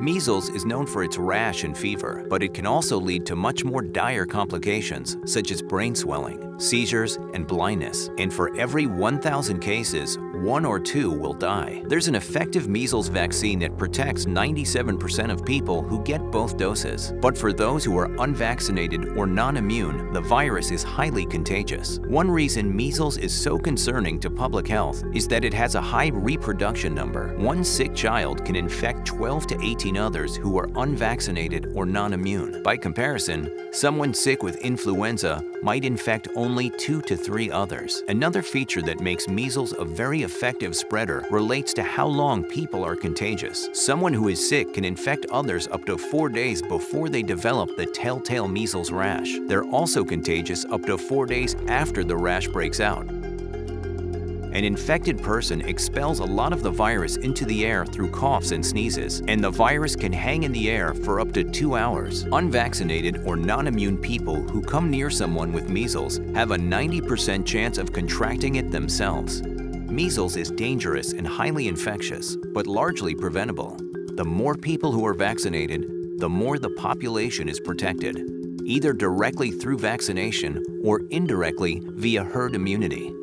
Measles is known for its rash and fever, but it can also lead to much more dire complications, such as brain swelling, seizures, and blindness. And for every 1,000 cases, one or two will die. There's an effective measles vaccine that protects 97% of people who get both doses. But for those who are unvaccinated or non-immune, the virus is highly contagious. One reason measles is so concerning to public health is that it has a high reproduction number. One sick child can infect 12 to 18 others who are unvaccinated or non-immune. By comparison, someone sick with influenza might infect only two to three others. Another feature that makes measles a very effective spreader relates to how long people are contagious. Someone who is sick can infect others up to four days before they develop the telltale measles rash. They're also contagious up to four days after the rash breaks out. An infected person expels a lot of the virus into the air through coughs and sneezes, and the virus can hang in the air for up to two hours. Unvaccinated or non-immune people who come near someone with measles have a 90% chance of contracting it themselves. Measles is dangerous and highly infectious, but largely preventable. The more people who are vaccinated, the more the population is protected, either directly through vaccination or indirectly via herd immunity.